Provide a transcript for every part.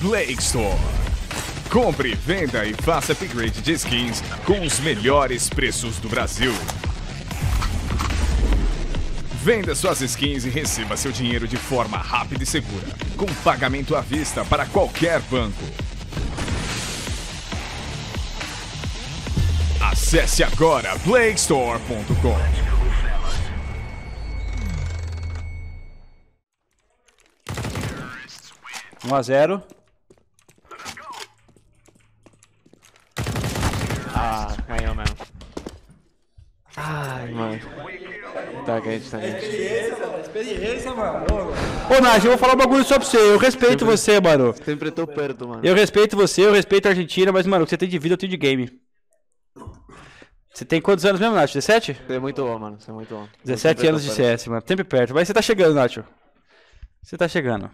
Blake Store. Compre, venda e faça upgrade de skins com os melhores preços do Brasil. Venda suas skins e receba seu dinheiro de forma rápida e segura, com pagamento à vista para qualquer banco. Acesse agora blakestore.com. Um a zero. Ah, ganhou mesmo. Ai, mano. Tá quente, tá quente. Experiência, mano. Ô, Nath, eu vou falar um bagulho só pra você. Eu respeito você, mano. Sempre tô perto, mano. Eu respeito você, eu respeito a Argentina, mas, mano, o que você tem de vida, eu tenho de game. Você tem quantos anos mesmo, Nath? 17? Você é muito bom, mano. Você é muito bom. 17 anos de CS, mano. Sempre perto. Mas você tá chegando, Nacho. Você tá chegando.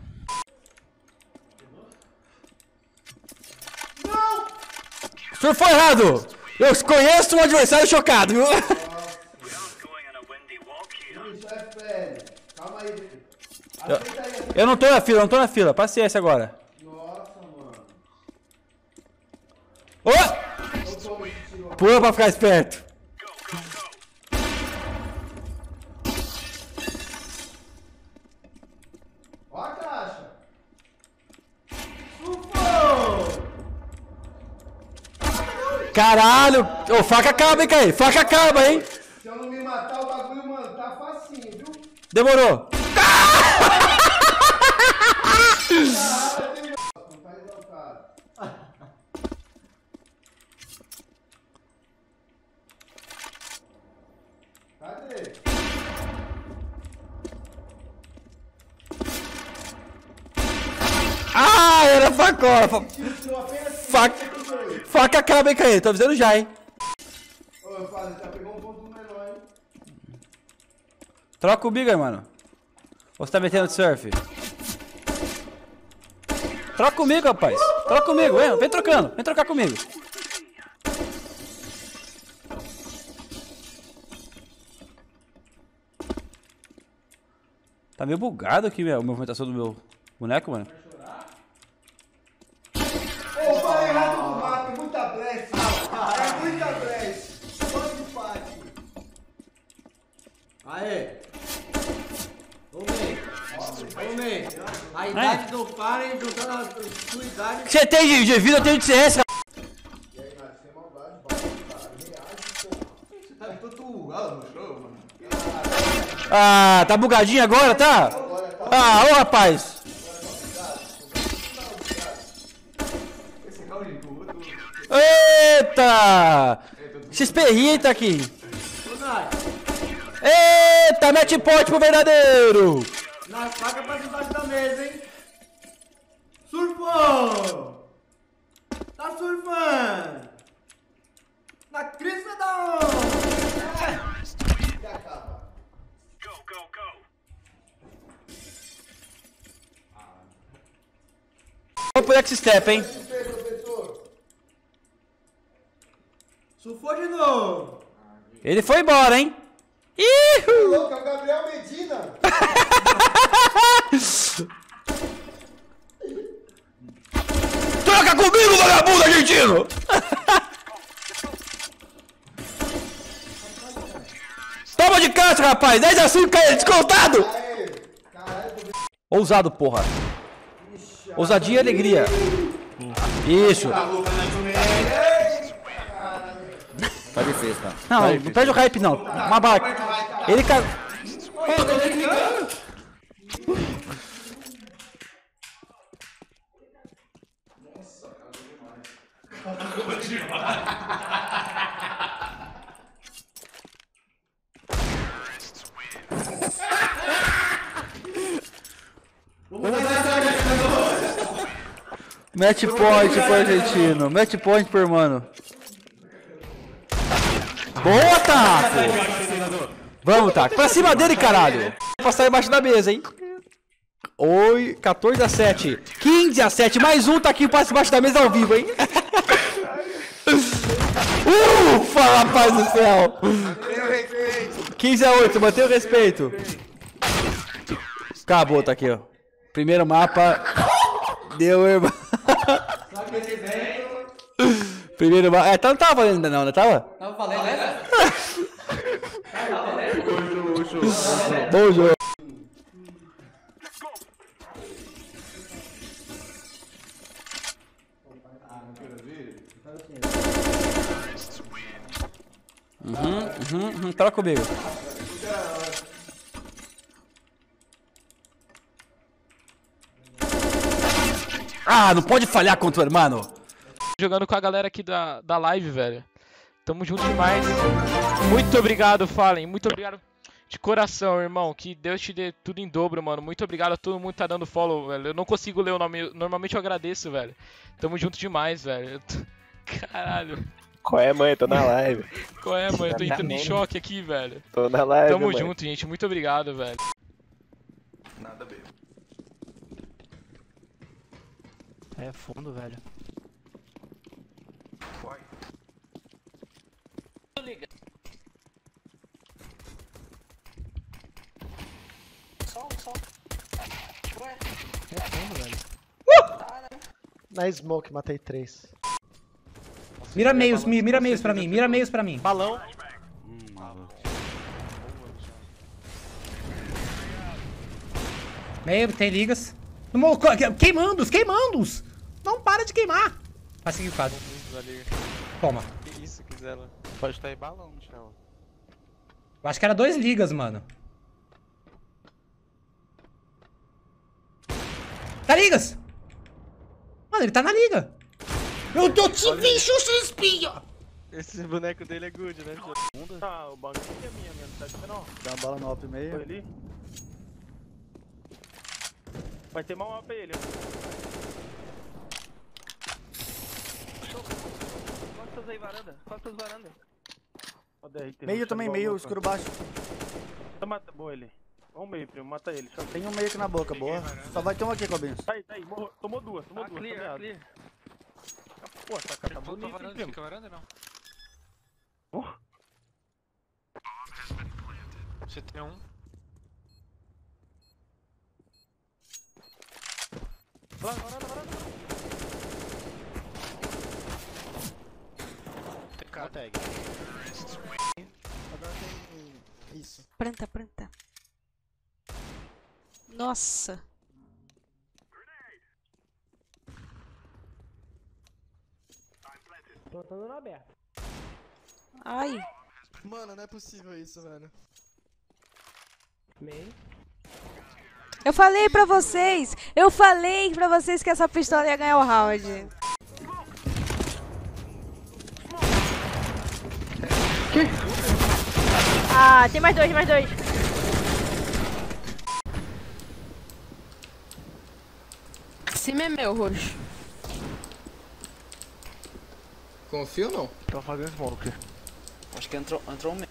Não! O senhor foi errado! Eu conheço um adversário chocado, viu? Calma aí. Eu não tô na fila, não tô na fila. Paciência agora. Nossa, mano. Ô! Pula pra ficar esperto. Ó a caixa. Caralho! Ô, faca acaba, hein, Caí? Faca acaba, hein? Se eu não me matar, o bagulho, mano, tá facinho, viu? Demorou. Não faz não, cara. Cadê? Facola. Fa- Faca, faca acaba, hein, Caí? Tô avisando já, hein? Ô, já pegou um ponto menor, hein? Troca comigo aí, mano. Ou você tá metendo de surf? Troca comigo, rapaz. Troca comigo, vem, vem trocando. Vem trocar comigo. Tá meio bugado aqui a movimentação do meu boneco, mano. Ô, falei errado do mato, muita brecha. É muita brecha. Quanto empate? Aê! Ô, Ney! A idade do parem juntando a sua idade. Você tem de, de vida, eu tenho de CS. E aí, Nath, sem maldade, bate, cara. Reage, porra. Você tá no show, mano. Ah, tá bugadinho agora, tá? Ah, ô rapaz. Eita! XP tá aqui. Eita, mete ponte pro verdadeiro! Na faca pra debaixo da mesa, hein? Surfou! Tá surfando! Na crista da onda! E acaba. Vamos pro X-Step, hein? Surfou de novo! Ele foi embora, hein? Ih! Louco, é o Gabriel Medina. Troca comigo, vagabundo argentino! Toma de caixa, rapaz! 10 a 5, cara, descontado! Tô. Ousado, porra. Ousadia e alegria. Isso. Tá difícil, tá? Não, não perde o hype, não. Uma barca. Ele caiu. Match point pro argentino. Match point pro irmão. Boa, Taco! Vamos, Taco. Pra cima dele, caralho. Passar embaixo da mesa, hein? Oi, 14 a 7. 15 a 7. Mais um aqui, passa embaixo da mesa ao vivo, hein? Ufa, rapaz do céu. 15 a 8, mantém o respeito. Acabou, tá aqui, ó. Primeiro mapa. Deu, irmão. Primeiro ba... É, tá, não tava valendo ainda não, né? Tava? Tava falando, né? Bom jogo. Uhum, uhum, troca comigo. Ah, não pode falhar contra o hermano. jogando com a galera aqui da, da live, velho. Tamo junto demais. Muito obrigado, Fallen. Muito obrigado de coração, irmão. Que Deus te dê tudo em dobro, mano. Muito obrigado a todo mundo que tá dando follow, velho. Eu não consigo ler o nome. Normalmente eu agradeço, velho. Tamo junto demais, velho. Caralho. Qual é, mãe? Tô na live. Qual é, mano? Eu tô entrando em choque aqui, velho. Tô na live, Tamo mãe. junto, gente. Muito obrigado, velho. É fundo, velho. Na smoke, matei três. Mira meios, mi- mira meios pra mim, mira meios pra mim. Balão. Meio, tem ligas. Que- Queimandos, queimandos! Não para de queimar! Vai seguir o quadro. Toma. Que isso, quiser lá. Pode estar aí balão no chão. Eu acho que era dois ligas, mano. Tá ligas! Mano, ele tá na liga. Eu tô te bicho, seu espinho! Esse boneco dele é good, né? Ah, o bagulho é minha mesmo, tá vendo? ó? Dá uma bala no alto e meio. Foi ali. Vai ter mal pra ele. Costas aí, varanda. Costas varanda. Ó, DRT, Meio também, meio, louco. escuro baixo. Tá mata, boa ele. Vamos meio, primo, mata ele. Só... Tem um meio aqui na boca, boa. Só vai ter um aqui, Cobinhos. Tá aí, tá aí, morreu. tomou duas, tomou duas, tá meado. Pô, essa cara tá bonita, hein, primo? varanda, não. Você tem um. Varanda, varanda, varanda. Tag. Isso. Planta, planta. Nossa. Plantando na aberta. Ai. Mano, não é possível isso, velho. Meio. Eu falei pra vocês. Eu falei pra vocês que essa pistola ia ganhar o round. Ah, tem mais dois, mais dois. Cima é meu, roxo. Confia ou não? Tô fazendo smoke. Acho que entrou, entrou um meio.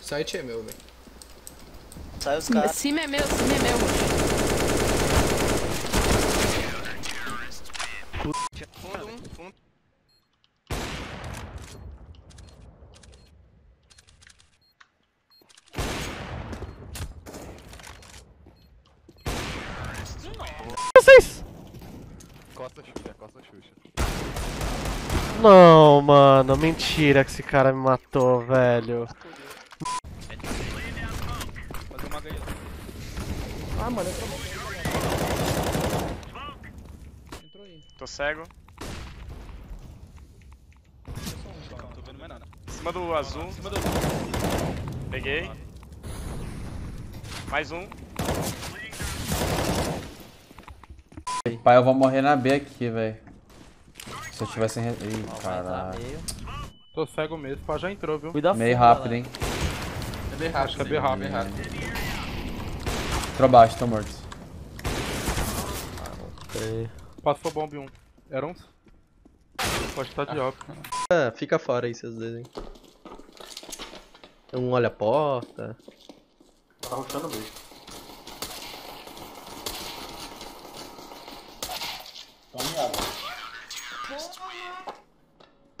Site é meu, velho. Sai os caras. Cima é meu, cima é meu. Fundo, um, fundo. Costa Xuxa, Costa Xuxa. Não, mano, mentira que esse cara me matou, velho. Fazer uma ganha. Ah, mano, eu tô... Tô cego. Não tô vendo mais nada. Em cima do azul. Em cima do. Peguei. Mais um. Pai, eu vou morrer na B aqui, velho. Se eu tivesse... Re... Ih, caralho. Tô cego mesmo, pá, já entrou, viu? Cuida Meio rápido, hein. É bem rápido. Acho que é bem rápido. Entrou baixo, tô morto. Passou bomb um. Era um. Pode estar de óbvio. É, fica fora aí, seus dois, hein. Um olha a porta. Tá rushando mesmo.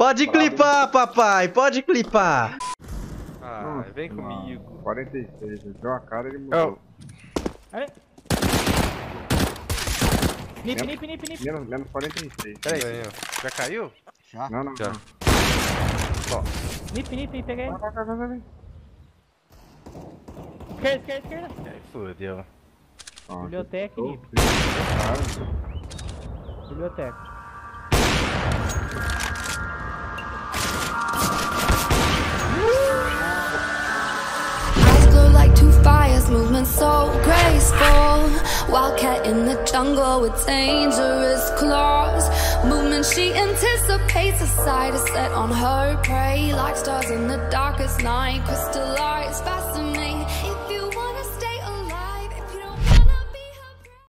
Pode clipar, papai, pode clipar. Ah, vem comigo. 46, deu a cara e ele mudou. Nip, nip, nip, nip. Menos, menos 46. Peraí, já caiu? Já? Não, não, Já. não. Ó. Nip, nip, peguei. Vai, vai, vai, vai, vai. Esquerda, esquerda, esquerda. Aí fodeu. Ó, Biblioteca e nip. Biblioteca. Movement so graceful. Wildcat in the jungle with dangerous claws. Movement she anticipates, a sight is set on her prey. Like stars in the darkest night, crystallized, fascinating.